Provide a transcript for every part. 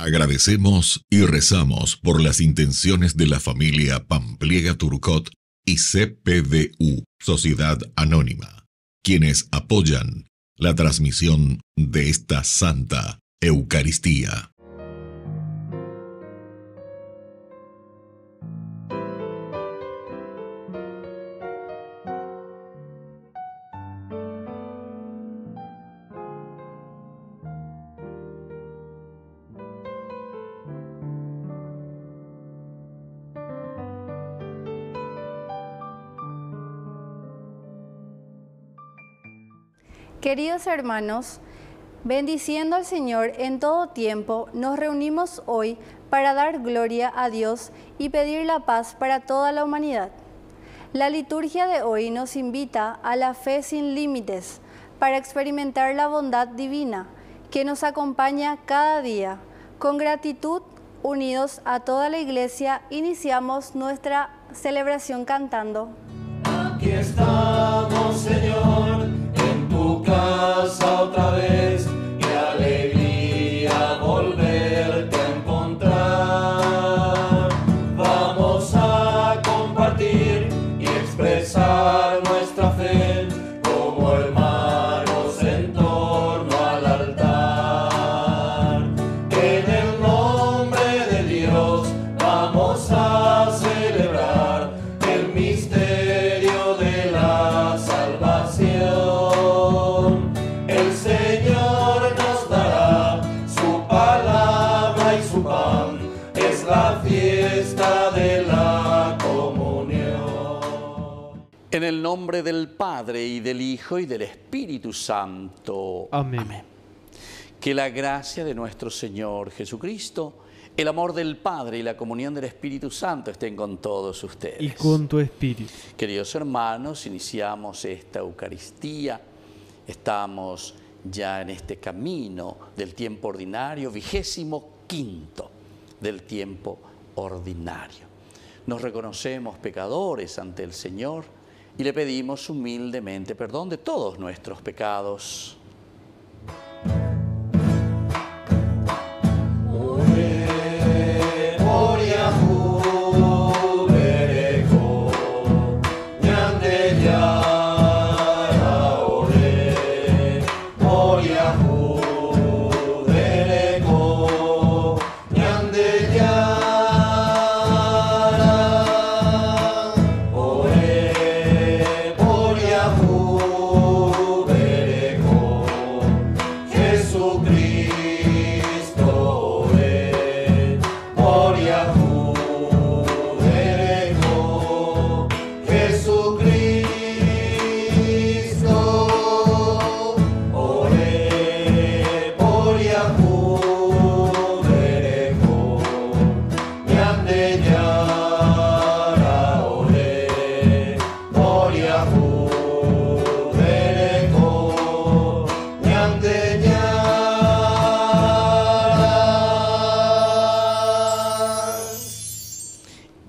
Agradecemos y rezamos por las intenciones de la familia Pampliega Turcot y CPDU, Sociedad Anónima, quienes apoyan la transmisión de esta Santa Eucaristía. Hermanos, bendiciendo al Señor en todo tiempo, nos reunimos hoy para dar gloria a Dios y pedir la paz para toda la humanidad. La liturgia de hoy nos invita a la fe sin límites para experimentar la bondad divina que nos acompaña cada día. Con gratitud, unidos a toda la iglesia, iniciamos nuestra celebración cantando. Aquí estamos, Señor casa otra nombre del Padre y del Hijo y del Espíritu Santo. Amén. Que la gracia de nuestro Señor Jesucristo, el amor del Padre y la comunión del Espíritu Santo estén con todos ustedes. Y con tu espíritu. Queridos hermanos, iniciamos esta Eucaristía. Estamos ya en este camino del tiempo ordinario, vigésimo quinto del tiempo ordinario. Nos reconocemos pecadores ante el Señor y le pedimos humildemente perdón de todos nuestros pecados.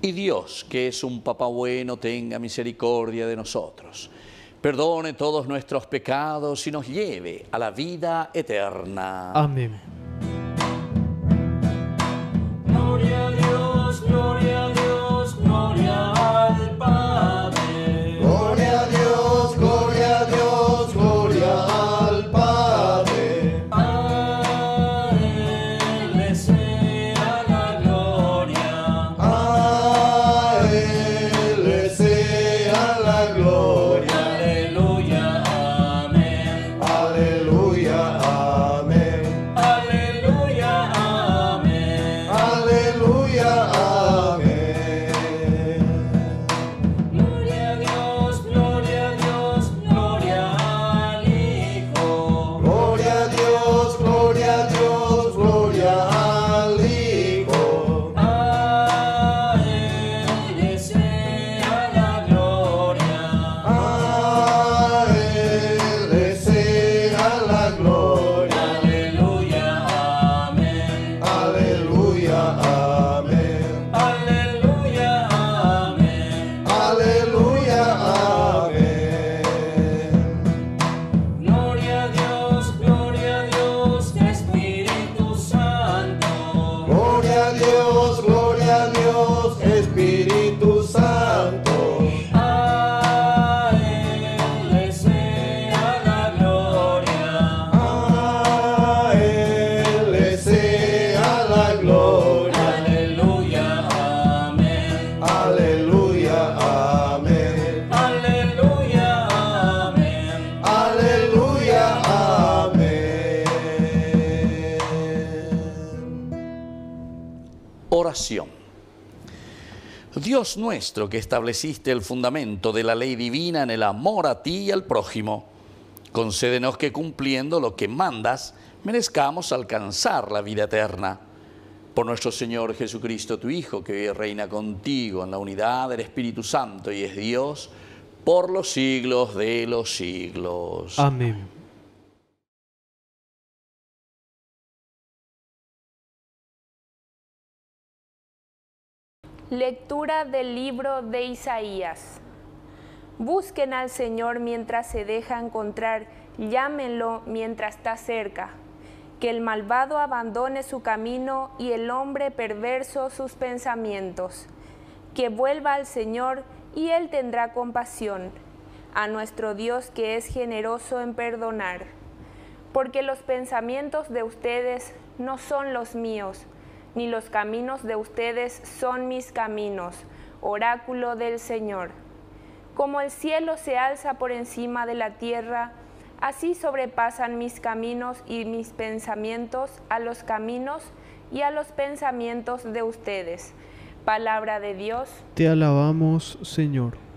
Y Dios, que es un papá bueno, tenga misericordia de nosotros. Perdone todos nuestros pecados y nos lleve a la vida eterna. Amén. Nuestro que estableciste el fundamento de la ley divina en el amor a ti y al prójimo, concédenos que cumpliendo lo que mandas, merezcamos alcanzar la vida eterna. Por nuestro Señor Jesucristo, tu Hijo, que vive y reina contigo en la unidad del Espíritu Santo y es Dios por los siglos de los siglos. Amén. Lectura del libro de Isaías. Busquen al Señor mientras se deja encontrar, llámenlo mientras está cerca. Que el malvado abandone su camino y el hombre perverso sus pensamientos. Que vuelva al Señor y Él tendrá compasión, a nuestro Dios que es generoso en perdonar. Porque los pensamientos de ustedes no son los míos, ni los caminos de ustedes son mis caminos, oráculo del Señor. Como el cielo se alza por encima de la tierra, así sobrepasan mis caminos y mis pensamientos a los caminos y a los pensamientos de ustedes. Palabra de Dios. Te alabamos, Señor.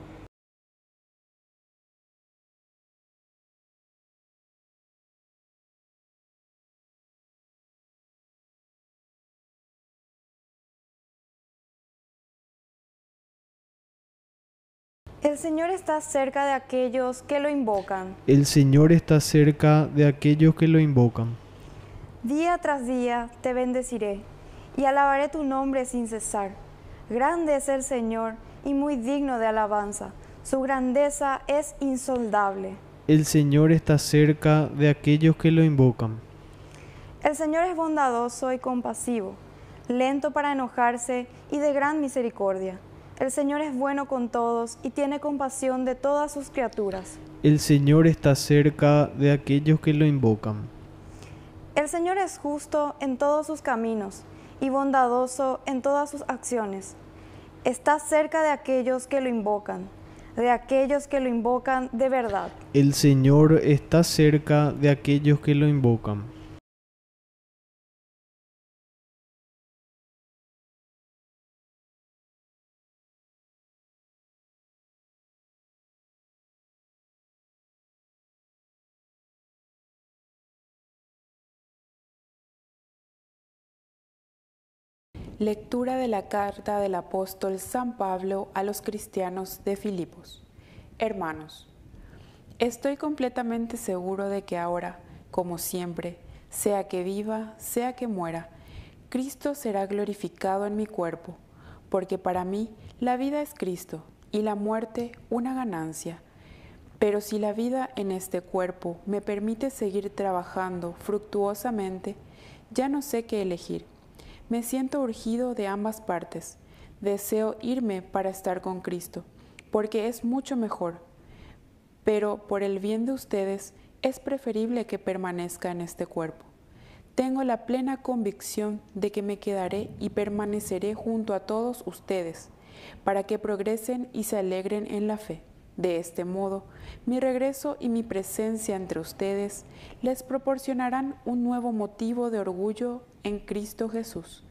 El Señor está cerca de aquellos que lo invocan. El Señor está cerca de aquellos que lo invocan. Día tras día te bendeciré y alabaré tu nombre sin cesar. Grande es el Señor y muy digno de alabanza. Su grandeza es insoldable. El Señor está cerca de aquellos que lo invocan. El Señor es bondadoso y compasivo, lento para enojarse y de gran misericordia. El Señor es bueno con todos y tiene compasión de todas sus criaturas. El Señor está cerca de aquellos que lo invocan. El Señor es justo en todos sus caminos y bondadoso en todas sus acciones. Está cerca de aquellos que lo invocan, de aquellos que lo invocan de verdad. El Señor está cerca de aquellos que lo invocan. Lectura de la carta del apóstol San Pablo a los cristianos de Filipos. Hermanos, estoy completamente seguro de que ahora, como siempre, sea que viva, sea que muera, Cristo será glorificado en mi cuerpo, porque para mí la vida es Cristo y la muerte una ganancia. Pero si la vida en este cuerpo me permite seguir trabajando fructuosamente, ya no sé qué elegir me siento urgido de ambas partes. Deseo irme para estar con Cristo, porque es mucho mejor. Pero por el bien de ustedes es preferible que permanezca en este cuerpo. Tengo la plena convicción de que me quedaré y permaneceré junto a todos ustedes, para que progresen y se alegren en la fe. De este modo, mi regreso y mi presencia entre ustedes les proporcionarán un nuevo motivo de orgullo en Cristo Jesús.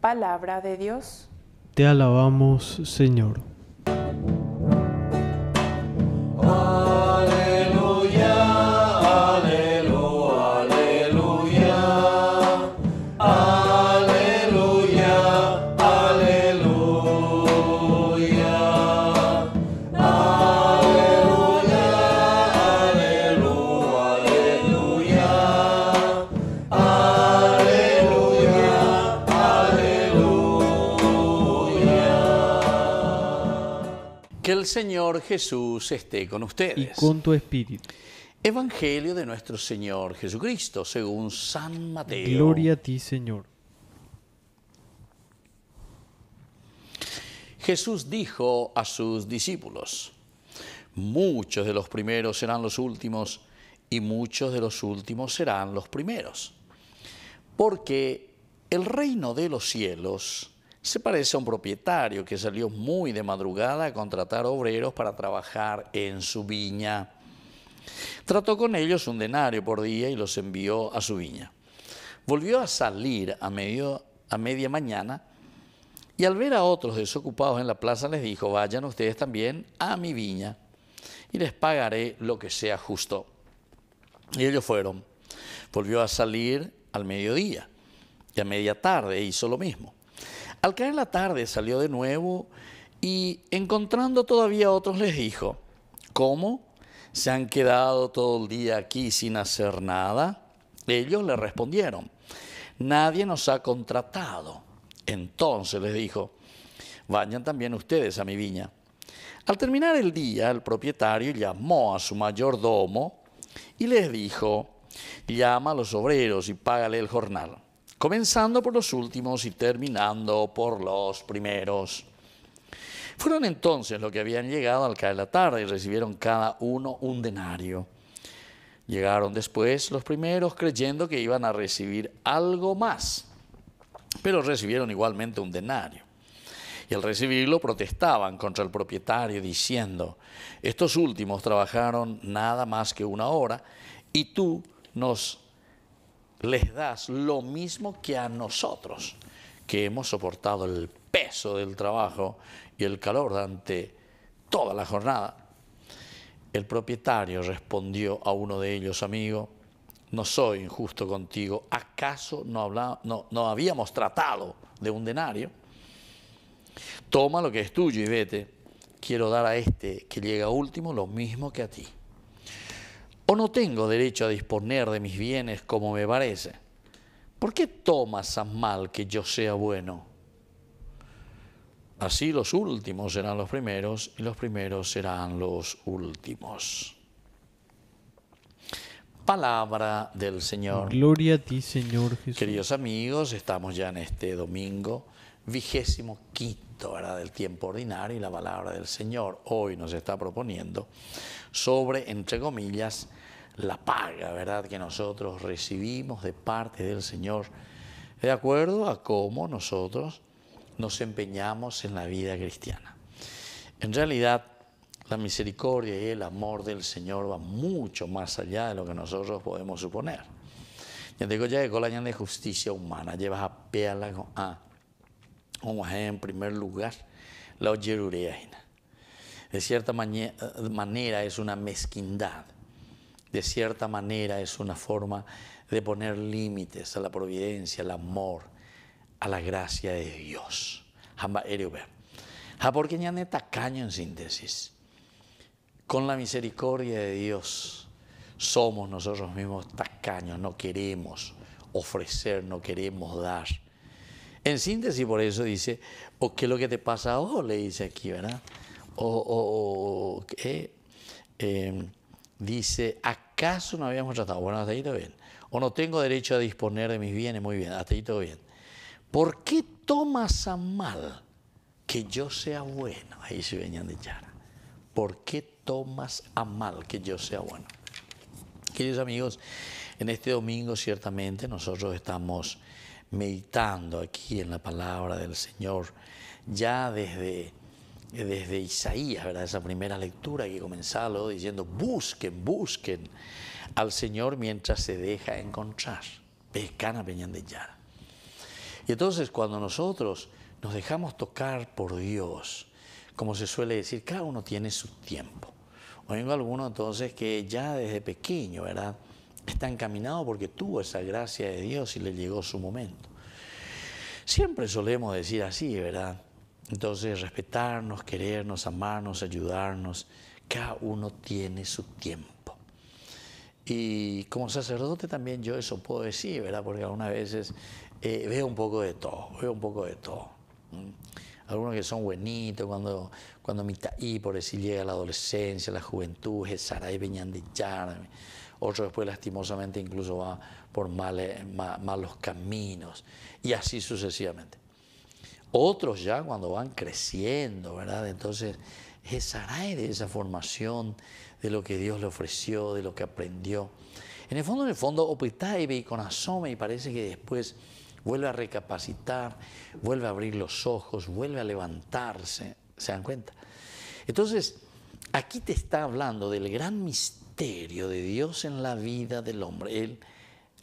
Palabra de Dios. Te alabamos, Señor. Señor Jesús esté con ustedes. Y con tu espíritu. Evangelio de nuestro Señor Jesucristo, según San Mateo. Gloria a ti, Señor. Jesús dijo a sus discípulos, muchos de los primeros serán los últimos y muchos de los últimos serán los primeros. Porque el reino de los cielos se parece a un propietario que salió muy de madrugada a contratar obreros para trabajar en su viña. Trató con ellos un denario por día y los envió a su viña. Volvió a salir a, medio, a media mañana Y al ver a otros desocupados en la plaza les dijo, vayan ustedes también a mi viña y les pagaré lo que sea justo. Y ellos fueron. Volvió a salir al mediodía y a media tarde hizo lo mismo. Al caer la tarde salió de nuevo y encontrando todavía otros les dijo, ¿cómo? ¿Se han quedado todo el día aquí sin hacer nada? Ellos le respondieron, nadie nos ha contratado. Entonces les dijo, vayan también ustedes a mi viña. Al terminar el día, el propietario llamó a su mayordomo y les dijo, llama a los obreros y págale el jornal comenzando por los últimos y terminando por los primeros. Fueron entonces los que habían llegado al caer la tarde y recibieron cada uno un denario. Llegaron después los primeros creyendo que iban a recibir algo más, pero recibieron igualmente un denario. Y al recibirlo protestaban contra el propietario diciendo, estos últimos trabajaron nada más que una hora y tú nos les das lo mismo que a nosotros, que hemos soportado el peso del trabajo y el calor durante toda la jornada. El propietario respondió a uno de ellos, amigo, no soy injusto contigo, ¿acaso no, no, no habíamos tratado de un denario? Toma lo que es tuyo y vete. Quiero dar a este que llega último lo mismo que a ti. ¿O no tengo derecho a disponer de mis bienes como me parece? ¿Por qué tomas a mal que yo sea bueno? Así los últimos serán los primeros y los primeros serán los últimos. Palabra del Señor. Gloria a ti, Señor Jesús. Queridos amigos, estamos ya en este domingo vigésimo quinto ¿verdad? del tiempo ordinario y la palabra del Señor hoy nos está proponiendo sobre, entre comillas, la paga, ¿verdad?, que nosotros recibimos de parte del Señor, de acuerdo a cómo nosotros nos empeñamos en la vida cristiana. En realidad, la misericordia y el amor del Señor va mucho más allá de lo que nosotros podemos suponer. Ya digo, ya llegó la de justicia humana, llevas a peala a en primer lugar la oyerurea. De cierta manera es una mezquindad de cierta manera es una forma de poner límites a la providencia, al amor, a la gracia de Dios. Porque ya tacaño en síntesis. Con la misericordia de Dios somos nosotros mismos tacaños, no queremos ofrecer, no queremos dar. En síntesis, por eso dice, o qué es lo que te pasa, o le dice aquí, ¿verdad? O, ¿qué? Eh, dice, ¿acaso no habíamos tratado? Bueno, hasta ahí todo bien. O no tengo derecho a disponer de mis bienes, muy bien, hasta ahí todo bien. ¿Por qué tomas a mal que yo sea bueno? Ahí se venían de Yara. ¿Por qué tomas a mal que yo sea bueno? Queridos amigos, en este domingo ciertamente nosotros estamos meditando aquí en la palabra del Señor ya desde desde Isaías, ¿verdad? Esa primera lectura que comenzaba diciendo, busquen, busquen al Señor mientras se deja encontrar. Pescana Peñan de Yara. Y entonces cuando nosotros nos dejamos tocar por Dios, como se suele decir, cada uno tiene su tiempo. Oigo algunos entonces que ya desde pequeño, ¿verdad? Está encaminado porque tuvo esa gracia de Dios y le llegó su momento. Siempre solemos decir así, ¿verdad? Entonces, respetarnos, querernos, amarnos, ayudarnos, cada uno tiene su tiempo. Y como sacerdote también yo eso puedo decir, ¿verdad? Porque algunas veces eh, veo un poco de todo, veo un poco de todo. Algunos que son buenitos, cuando, cuando mi taí, por decir, llega la adolescencia, la juventud, es Saray venían de Otro después, lastimosamente, incluso va por malos caminos. Y así sucesivamente. Otros ya cuando van creciendo, ¿verdad? Entonces, es de esa formación, de lo que Dios le ofreció, de lo que aprendió. En el fondo, en el fondo, y con asome y parece que después vuelve a recapacitar, vuelve a abrir los ojos, vuelve a levantarse. ¿Se dan cuenta? Entonces, aquí te está hablando del gran misterio de Dios en la vida del hombre, el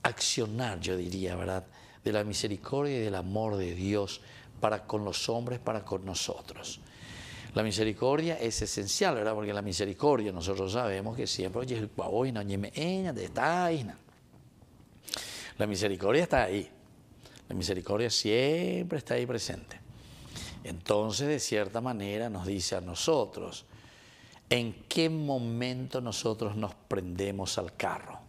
accionar, yo diría, ¿verdad? De la misericordia y del amor de Dios para con los hombres, para con nosotros. La misericordia es esencial, ¿verdad? Porque la misericordia nosotros sabemos que siempre, oye, la misericordia está ahí. La misericordia siempre está ahí presente. Entonces, de cierta manera, nos dice a nosotros en qué momento nosotros nos prendemos al carro.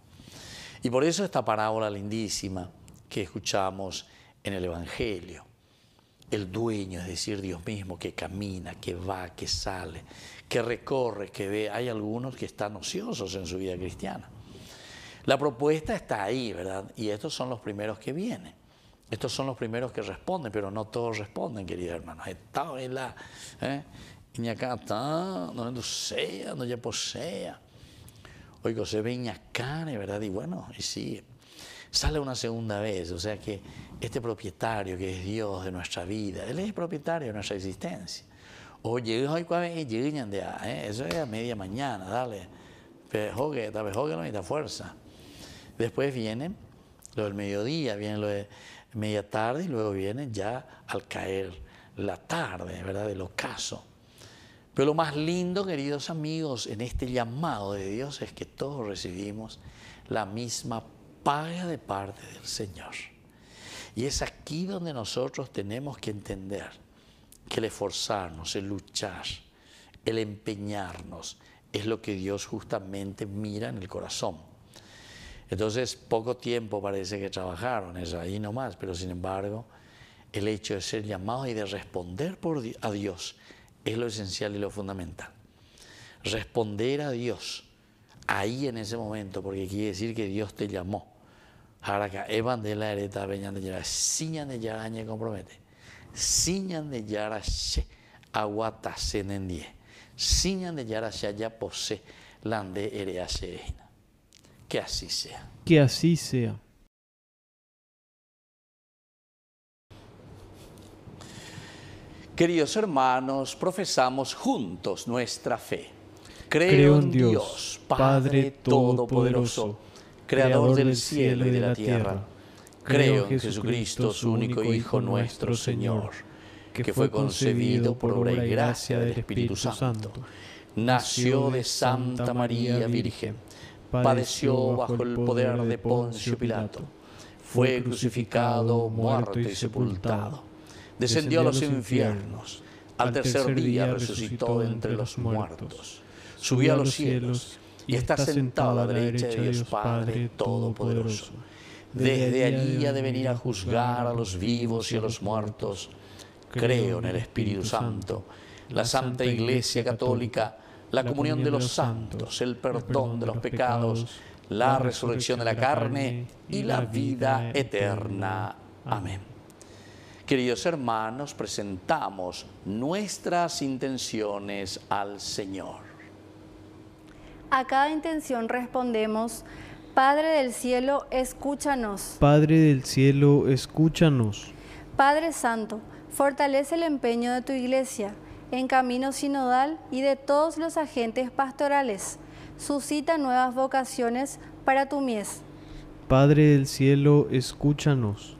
Y por eso esta parábola lindísima que escuchamos en el Evangelio el dueño, es decir, Dios mismo, que camina, que va, que sale, que recorre, que ve. Hay algunos que están ociosos en su vida cristiana. La propuesta está ahí, ¿verdad? Y estos son los primeros que vienen. Estos son los primeros que responden, pero no todos responden, queridos hermanos. Está en la. ¿eh? Está, no sea, no ya posea. Oigo, se ve acá, ¿verdad? Y bueno, y sí, sale una segunda vez. O sea que este propietario que es Dios de nuestra vida, Él es propietario de nuestra existencia. Oye, hoy de ¿eh? eso es a media mañana, dale. Jogue, tal jogue no necesita fuerza. Después viene lo del mediodía, viene lo de media tarde y luego viene ya al caer la tarde, ¿verdad? Del ocaso. Pero lo más lindo, queridos amigos, en este llamado de Dios es que todos recibimos la misma paga de parte del Señor. Y es aquí donde nosotros tenemos que entender que el esforzarnos, el luchar, el empeñarnos, es lo que Dios justamente mira en el corazón. Entonces, poco tiempo parece que trabajaron, es ahí nomás, pero sin embargo, el hecho de ser llamados y de responder por, a Dios es lo esencial y lo fundamental. Responder a Dios ahí en ese momento, porque quiere decir que Dios te llamó. Evan de añe compromete. Lande que así sea que así sea Queridos hermanos, profesamos juntos nuestra fe. Creo, en Dios, Padre Todopoderoso creador del cielo y de la tierra. Creo en Jesucristo, su único Hijo nuestro Señor, que fue concebido por obra y gracia del Espíritu Santo. Nació de Santa María Virgen, padeció bajo el poder de Poncio Pilato, fue crucificado, muerto y sepultado, descendió a los infiernos, al tercer día resucitó entre los muertos, subió a los cielos y está sentado a la derecha de Dios Padre Todopoderoso. Desde allí ha de venir a juzgar a los vivos y a los muertos. Creo en el Espíritu Santo, la Santa Iglesia Católica, la comunión de los santos, el perdón de los pecados, la resurrección de la carne y la vida eterna. Amén. Queridos hermanos, presentamos nuestras intenciones al Señor. A cada intención respondemos, Padre del cielo, escúchanos. Padre del cielo, escúchanos. Padre Santo, fortalece el empeño de tu iglesia en camino sinodal y de todos los agentes pastorales. Suscita nuevas vocaciones para tu mies. Padre del cielo, escúchanos.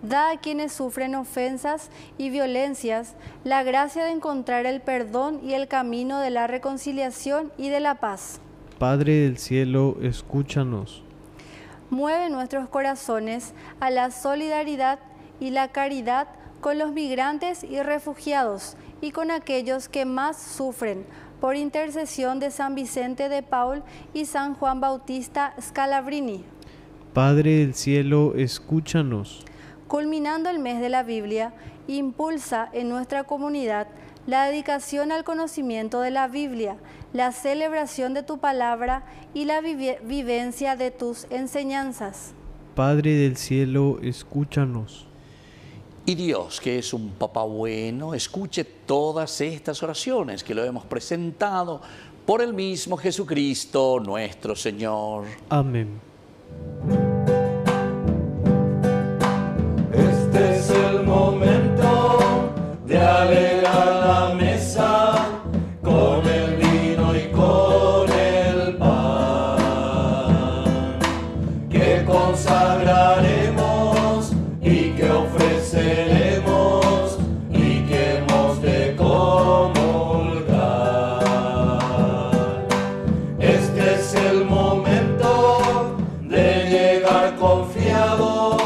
Da a quienes sufren ofensas y violencias la gracia de encontrar el perdón y el camino de la reconciliación y de la paz. Padre del cielo, escúchanos. Mueve nuestros corazones a la solidaridad y la caridad con los migrantes y refugiados y con aquellos que más sufren, por intercesión de San Vicente de Paul y San Juan Bautista Scalabrini. Padre del cielo, escúchanos. Culminando el mes de la Biblia, impulsa en nuestra comunidad la dedicación al conocimiento de la Biblia, la celebración de tu palabra y la vivencia de tus enseñanzas. Padre del cielo, escúchanos. Y Dios, que es un papá bueno, escuche todas estas oraciones que lo hemos presentado por el mismo Jesucristo nuestro Señor. Amén. Este es el momento confiado.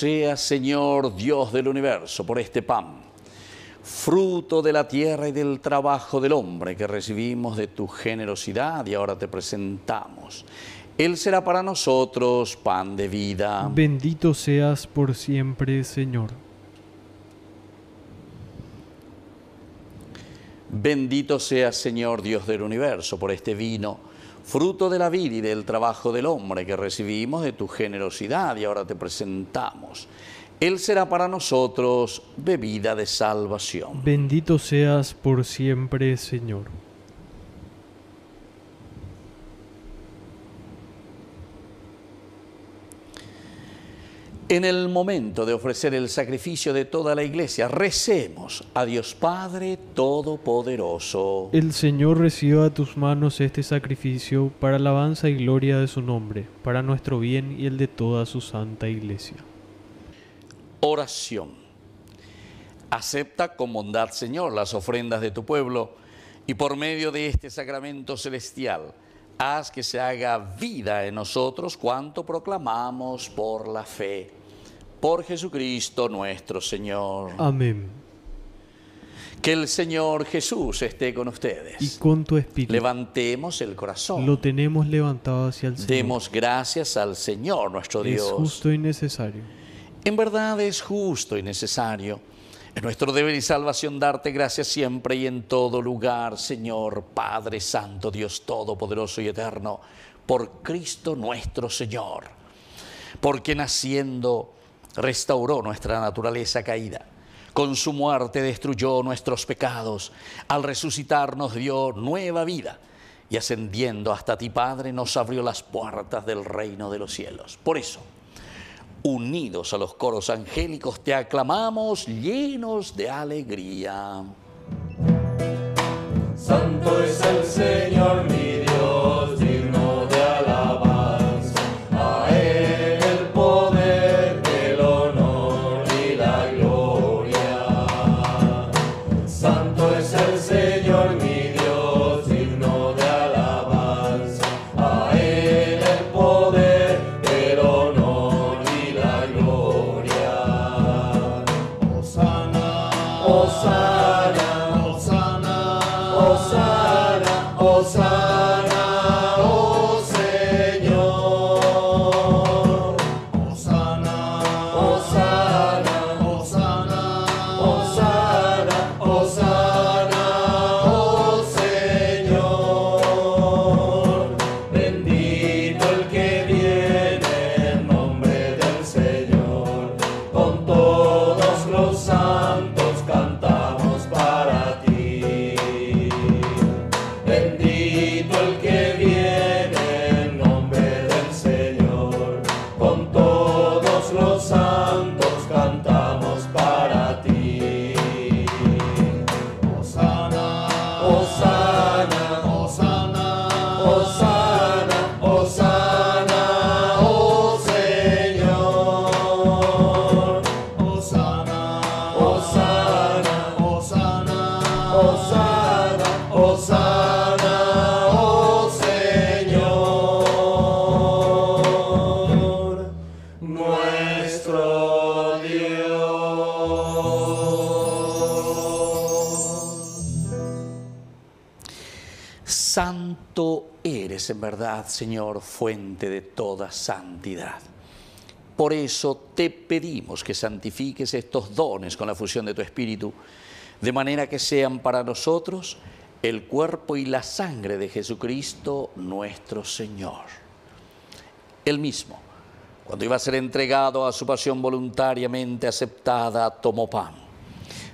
Sea, Señor Dios del universo, por este pan, fruto de la tierra y del trabajo del hombre que recibimos de tu generosidad y ahora te presentamos. Él será para nosotros pan de vida. Bendito seas por siempre, Señor. Bendito sea, Señor Dios del universo, por este vino, fruto de la vida y del trabajo del hombre que recibimos de tu generosidad y ahora te presentamos. Él será para nosotros bebida de salvación. Bendito seas por siempre, Señor. En el momento de ofrecer el sacrificio de toda la iglesia, recemos a Dios Padre Todopoderoso. El Señor reciba a tus manos este sacrificio para alabanza y gloria de su nombre, para nuestro bien y el de toda su santa iglesia. Oración. Acepta con bondad, Señor, las ofrendas de tu pueblo y por medio de este sacramento celestial, haz que se haga vida en nosotros cuanto proclamamos por la fe. Por Jesucristo nuestro Señor. Amén. Que el Señor Jesús esté con ustedes. Y con tu espíritu Levantemos el corazón. lo tenemos levantado hacia el Señor. Demos gracias al Señor nuestro Dios. Es justo y necesario. En verdad es justo y necesario. Es nuestro deber y salvación darte gracias siempre y en todo lugar, Señor, Padre Santo, Dios Todopoderoso y Eterno, por Cristo nuestro Señor. Porque naciendo restauró nuestra naturaleza caída. Con su muerte destruyó nuestros pecados. Al resucitar nos dio nueva vida. Y ascendiendo hasta ti, Padre, nos abrió las puertas del reino de los cielos. Por eso, unidos a los coros angélicos, te aclamamos llenos de alegría. Santo es el Señor mi Dios, Messiah. Santo eres en verdad, Señor, fuente de toda santidad. Por eso te pedimos que santifiques estos dones con la fusión de tu Espíritu, de manera que sean para nosotros el cuerpo y la sangre de Jesucristo nuestro Señor. Él mismo, cuando iba a ser entregado a su pasión voluntariamente aceptada, tomó pan.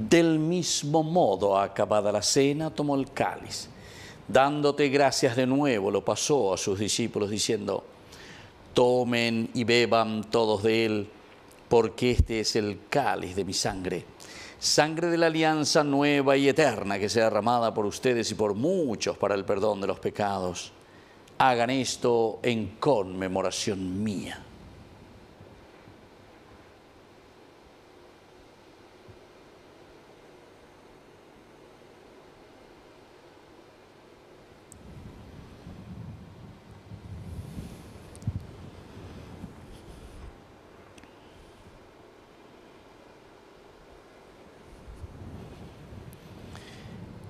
Del mismo modo, acabada la cena, tomó el cáliz. Dándote gracias de nuevo, lo pasó a sus discípulos diciendo, tomen y beban todos de él, porque este es el cáliz de mi sangre, sangre de la alianza nueva y eterna que sea derramada por ustedes y por muchos para el perdón de los pecados. Hagan esto en conmemoración mía.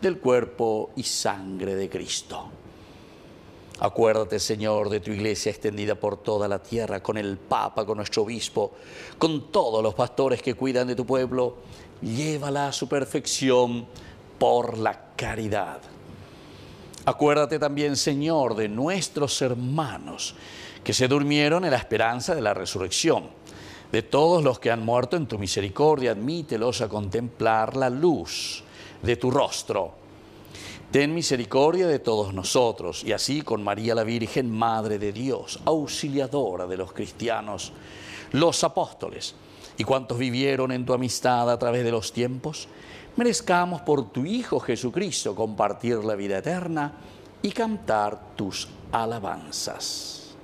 del cuerpo y sangre de Cristo. Acuérdate, Señor, de tu iglesia extendida por toda la tierra, con el Papa, con nuestro obispo, con todos los pastores que cuidan de tu pueblo. Llévala a su perfección por la caridad. Acuérdate también, Señor, de nuestros hermanos que se durmieron en la esperanza de la resurrección. De todos los que han muerto en tu misericordia, admítelos a contemplar la luz de tu rostro. Ten misericordia de todos nosotros y así con María la Virgen, Madre de Dios, auxiliadora de los cristianos, los apóstoles y cuantos vivieron en tu amistad a través de los tiempos, merezcamos por tu Hijo Jesucristo compartir la vida eterna y cantar tus alabanzas.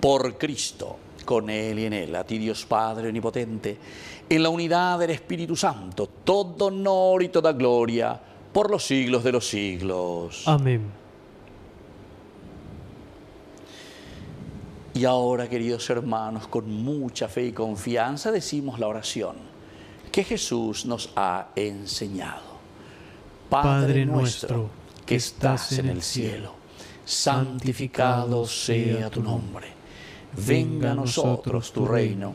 Por Cristo, con Él y en Él, a ti Dios Padre Omnipotente, en la unidad del Espíritu Santo, todo honor y toda gloria por los siglos de los siglos. Amén. Y ahora, queridos hermanos, con mucha fe y confianza decimos la oración que Jesús nos ha enseñado. Padre nuestro, que estás en el cielo, santificado sea tu nombre. Venga a nosotros tu reino.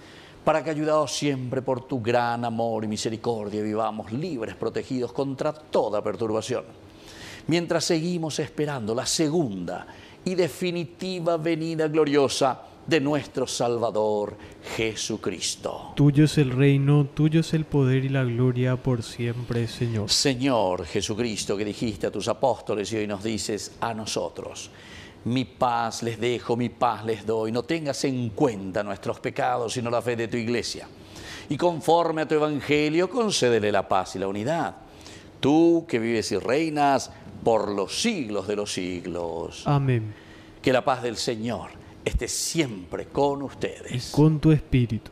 para que, ayudados siempre por tu gran amor y misericordia, vivamos libres, protegidos contra toda perturbación, mientras seguimos esperando la segunda y definitiva venida gloriosa de nuestro Salvador Jesucristo. Tuyo es el reino, tuyo es el poder y la gloria por siempre, Señor. Señor Jesucristo, que dijiste a tus apóstoles y hoy nos dices a nosotros, mi paz les dejo, mi paz les doy, no tengas en cuenta nuestros pecados, sino la fe de tu iglesia. Y conforme a tu evangelio, concédele la paz y la unidad. Tú que vives y reinas por los siglos de los siglos. Amén. Que la paz del Señor esté siempre con Y ustedes. con tu espíritu.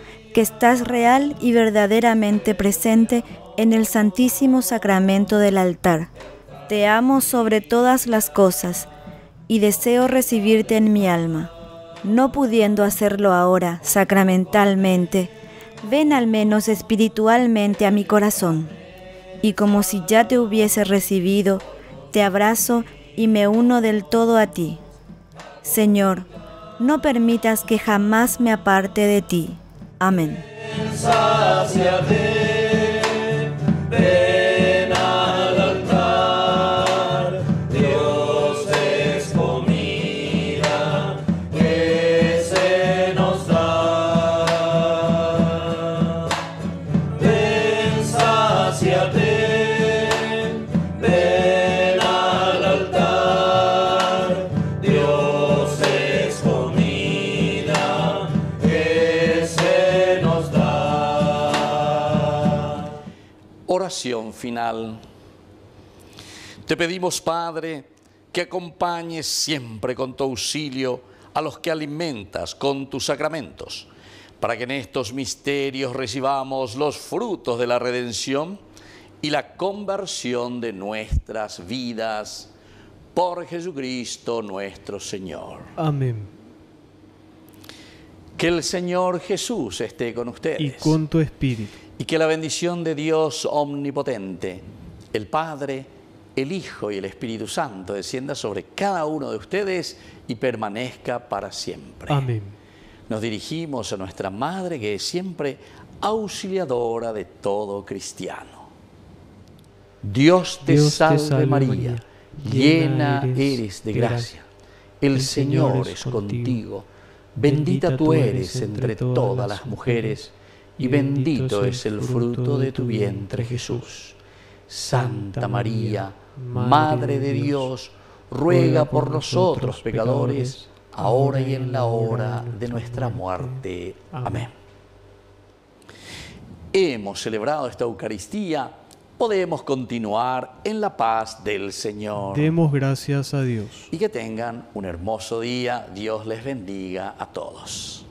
que estás real y verdaderamente presente en el Santísimo Sacramento del altar. Te amo sobre todas las cosas y deseo recibirte en mi alma. No pudiendo hacerlo ahora sacramentalmente, ven al menos espiritualmente a mi corazón. Y como si ya te hubiese recibido, te abrazo y me uno del todo a ti. Señor, no permitas que jamás me aparte de ti. Amén. Final. Te pedimos, Padre, que acompañes siempre con tu auxilio a los que alimentas con tus sacramentos, para que en estos misterios recibamos los frutos de la redención y la conversión de nuestras vidas por Jesucristo nuestro Señor. Amén. Que el Señor Jesús esté con ustedes. Y con tu espíritu. Y que la bendición de Dios omnipotente, el Padre, el Hijo y el Espíritu Santo descienda sobre cada uno de ustedes y permanezca para siempre. Amén. Nos dirigimos a nuestra Madre que es siempre auxiliadora de todo cristiano. Dios te, Dios te salve, María, llena eres, de gracia. El Señor es contigo. Bendita tú eres entre todas las mujeres y bendito es el fruto de tu vientre Jesús. Santa María, Madre de Dios, ruega por nosotros pecadores, ahora y en la hora de nuestra muerte. Amén. Hemos celebrado esta Eucaristía, podemos continuar en la paz del Señor. Demos gracias a Dios. Y que tengan un hermoso día. Dios les bendiga a todos.